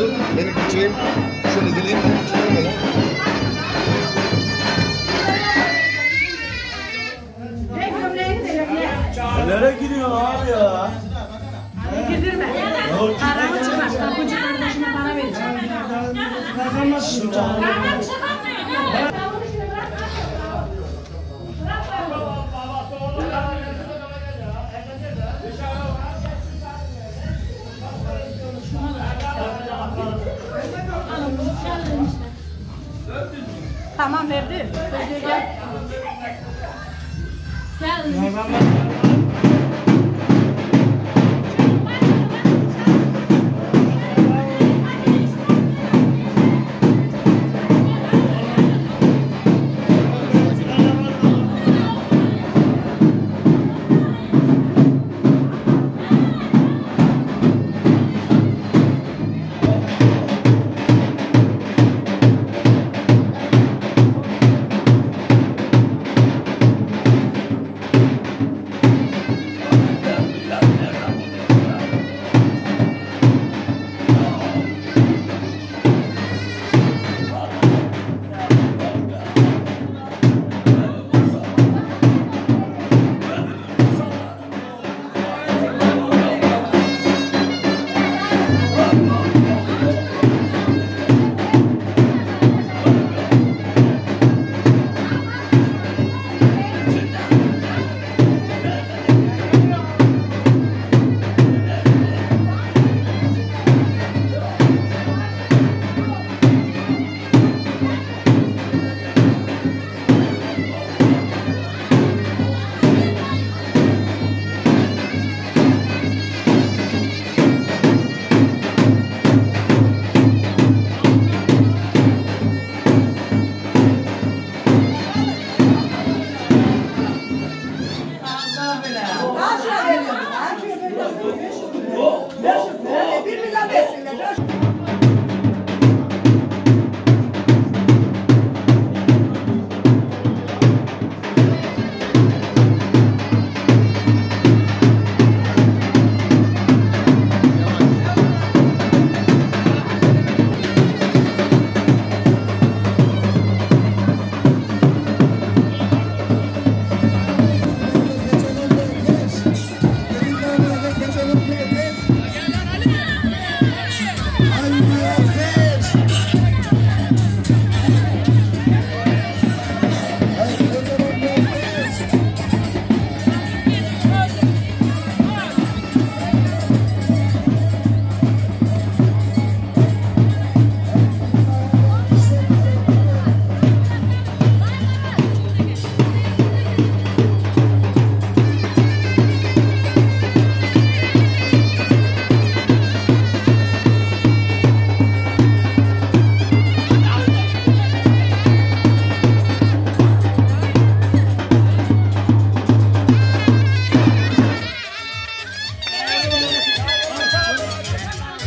dur. Beni geçireyim. Şöyle geleyim. Nereye gidiyorsun abi ya? Girdirme. Paramı çıkar. Kapıcı kardeşime para vereceğim. Tamam verdi. Gel. Gel.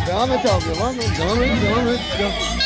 Devam et abi. Devam et. Devam et. Devam et. Devam.